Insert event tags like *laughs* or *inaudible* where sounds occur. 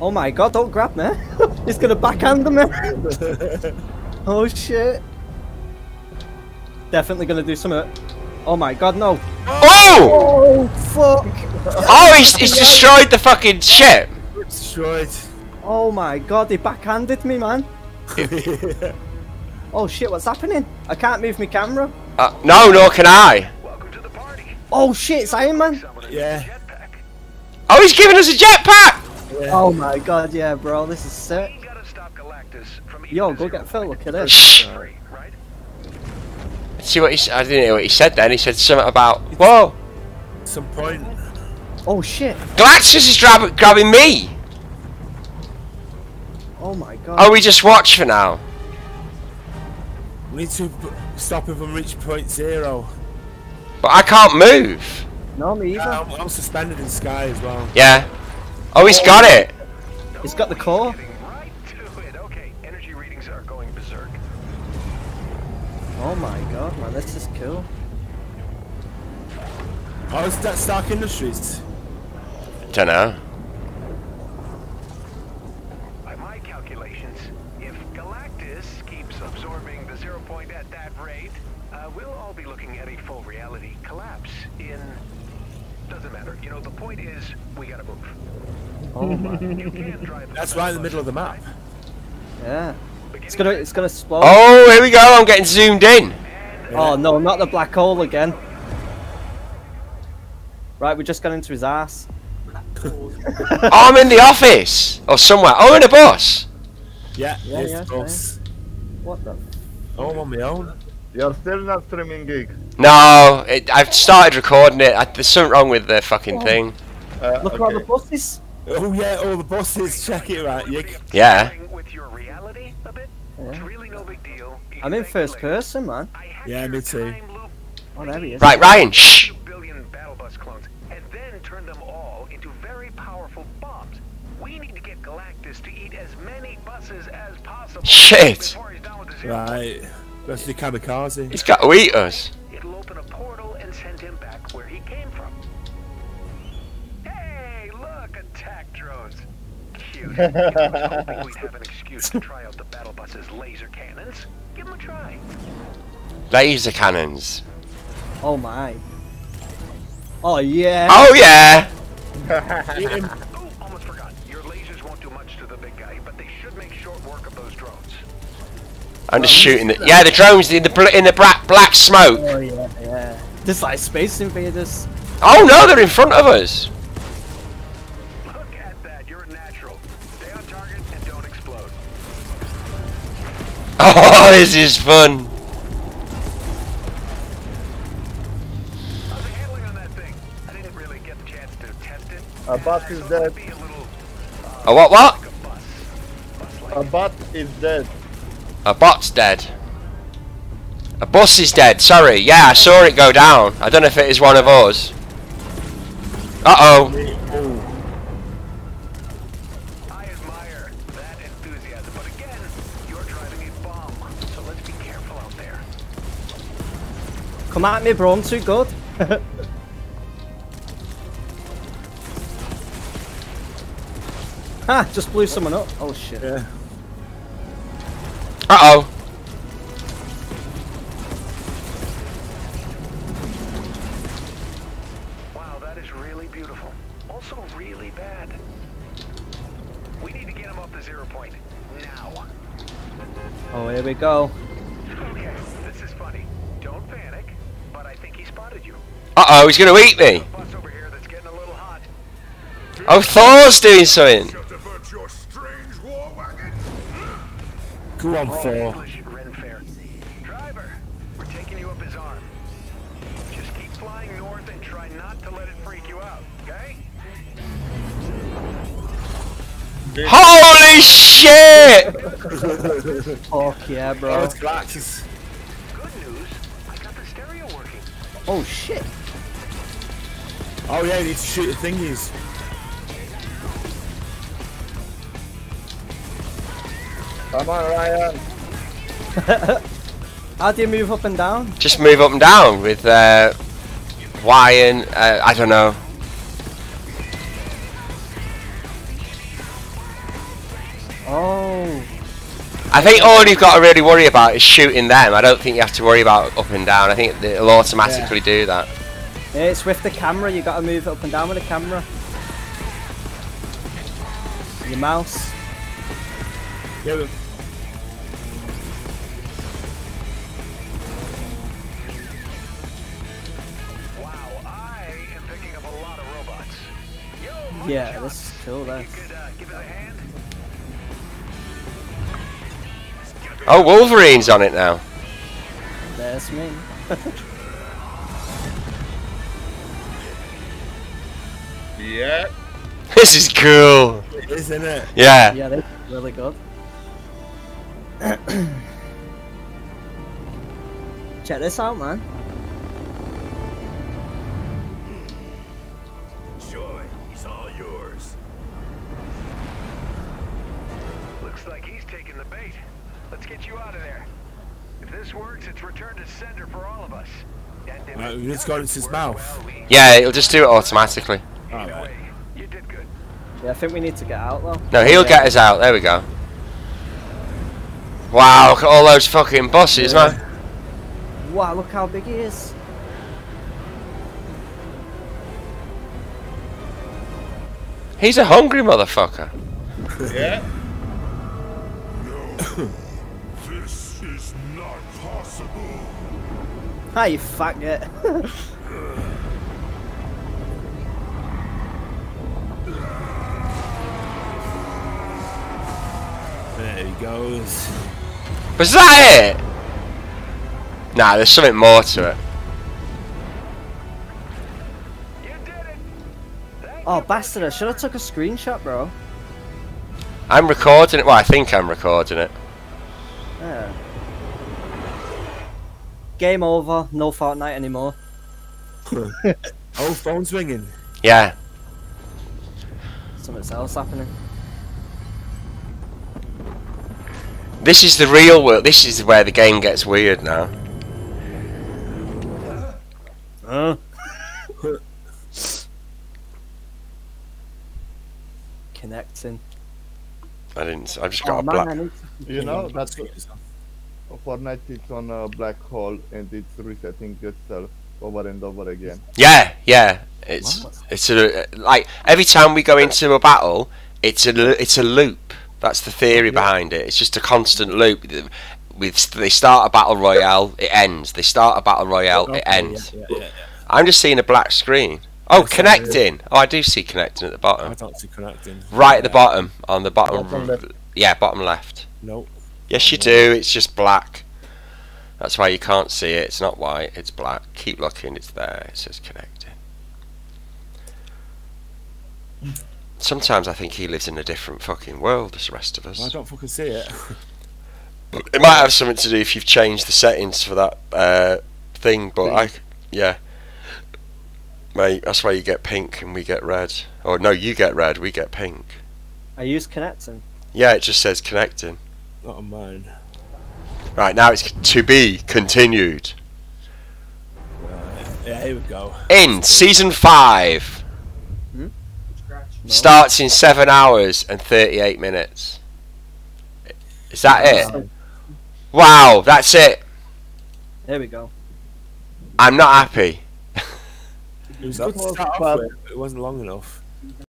Oh my god, don't grab me. *laughs* He's gonna backhand me. *laughs* oh shit. Definitely gonna do something. Oh my god, no. Oh! Oh fuck. Oh, he's, he's destroyed the fucking ship. Destroyed. Oh my god, he backhanded me, man. *laughs* Oh shit, what's happening? I can't move my camera. Uh, no, nor can I. Welcome to the party. Oh shit, it's Iron Man. Yeah. Oh, he's giving us a jetpack. Oh my god, yeah, bro, this is sick. We gotta stop Galactus from eating Yo, go get Phil, look at this. Shh. right? See what he? s- I didn't hear what he said. Then he said something about. Whoa, Some point. Oh shit. Galactus is grab, grabbing me. Oh my god. Oh, we just watch for now. We need to stop him from reaching point zero. But I can't move. No, me either. I'm, I'm suspended in sky as well. Yeah. Oh, he's got it. He's got the core. Getting right to it. Okay, energy readings are going berserk. Oh my god, man, this is cool. Oh, is that Stark Industries? Don't know. By my calculations, if Galactus keeps absorbing the zero point at that rate, uh, we'll all be looking at a full reality collapse in. Doesn't matter. You know, the point is, we gotta move. Oh my. You. That's right in the middle of the map. Yeah. It's gonna, it's gonna explode. Oh, here we go. I'm getting zoomed in. Oh no, not the black hole again. Right, we just got into his ass. *laughs* Oh, I'm in the office or somewhere. Oh, in a bus. Yeah, Yeah, yes, yeah, of. What the? Oh, I'm on my own. You're still not streaming gig. No, it, I've started recording it. I, there's something wrong with the fucking thing. Uh, Look at all the okay. buses. Oh yeah, all the bosses. Check it out, You, Yeah. With your reality a bit, it's Yeah. really no big deal. I'm in first person, man. Yeah, me too. Oh, there he is. Right, Ryan. Shh. two billion battle bus clones and then turn them all into very powerful bombs. We need to get Galactus to eat as many buses as possible. Shit. before he's done with his zero right. That's the kamikaze. He's got to eat us. It'll open a portal and send him back where he came from. Hey, look, attack drones. Cute. I was hoping we'd have an excuse to try out the battle bus's laser cannons. Give them a try. Laser cannons. Oh my. Oh yeah. Oh yeah. *laughs* Oh, almost forgot. Your lasers won't do much to the big guy, but they should make short work of those drones. I'm just shooting the. Yeah, the drones in the bl- in the black black smoke. Oh yeah, yeah. Just like Space Invaders. Oh no, they're in front of us. Look at that. You're a natural. Stay on target and don't explode. *laughs* Oh, this is fun. How's the handling on that thing? I didn't really get the chance to test it. A bot is dead. Uh, a what? What? like a bus. Bus-like. A bot is dead. A bot's dead. A bus is dead. Sorry. Yeah, I saw it go down. I don't know if it is one of us. Uh oh. Oh, I admire that enthusiasm, but again, you're driving a bomb, so let's be careful out there. Come at me, bro. I'm too good. *laughs* ha! Just blew someone up. Oh shit. yeah. Uh oh. Wow, that is really beautiful. Also really bad. We need to get him up to zero point. Now. Oh, here we go. Okay, this is funny. Don't panic, but I think he spotted you. Uh oh, he's gonna eat me. Bus over here that's getting a little hot. Oh, Thor's doing something. Go on, Thor. English Ren Fair. Driver, we're taking you up his arm. Just keep flying north and try not to let it freak you out, okay? Holy shit! *laughs* Fuck yeah, Oh, bro. it's Galactus. Good news, I got the stereo working. Oh shit. Oh yeah, you need to shoot the thingies. Come on, Ryan. *laughs* How do you move up and down? Just move up and down with uh, Y and uh, I don't know. Oh. I think all you've got to really worry about is shooting them. I don't think you have to worry about up and down. I think it'll automatically do that. It's with the camera, You've gotta move it up and down with the camera. Your mouse. Yeah, Yeah, this is cool though. could uh, give it a hand? Oh, Wolverine's on it now. That's me. Yeah. *laughs* This is cool. it is, isn't it? Yeah. Yeah, they're really good. *clears throat* Check this out, man. Like he's taking the bait. Let's get you out of there. If this works, it's return to sender for all of us. And if Right, it we just got into his mouth. Yeah, it'll just do it automatically. Anyway, you did good. Yeah, I think we need to get out though. No, he'll Yeah. get us out. There we go. Wow, look at all those fucking buses, man. Wow, look how big he is. He's a hungry motherfucker. *laughs* Yeah. Hi, you faggot. It. There he goes. Was that it? Nah, there's something more to it. You did it! Thank oh, bastard, I should have took a screenshot, bro. I'm recording it. Well, I think I'm recording it. Yeah. Game over, no Fortnite anymore. *laughs* Oh, phone's ringing. Yeah. Something else happening. This is the real world. This is where the game gets weird now. Huh? *laughs* Connecting. I didn't. I've just Oh got a man, black. to... You know that's Fortnite is on a black hole and it's resetting itself over and over again. Yeah, yeah. It's What? it's a like every time we go into a battle, it's a it's a loop. That's the theory behind it. It's just a constant loop. With they start a battle royale, it ends. They start a battle royale, it ends. Yeah, yeah, yeah. I'm just seeing a black screen. Oh, Yes, connecting. Oh, I do see connecting at the bottom. I don't see connecting. Right at the bottom, on the bottom. Bottom left. Yeah, bottom left. Nope. Yes, you do. It's just black. That's why you can't see it. It's not white. It's black. Keep looking. It's there. It says connecting. Sometimes I think he lives in a different fucking world as the rest of us. I don't fucking see it. It might have something to do if you've changed the settings for that uh, thing, but I, yeah. Mate, that's why you get pink and we get red. Or no, you get red, we get pink. I use connecting. Yeah, it just says connecting. Not on mine. Right, now it's to be continued. Yeah, here we go. In season five. No. Starts in seven hours and 38 minutes. Is that it? Wow, that's it. There we go. I'm not happy. It was good to start off with, but it wasn't long enough.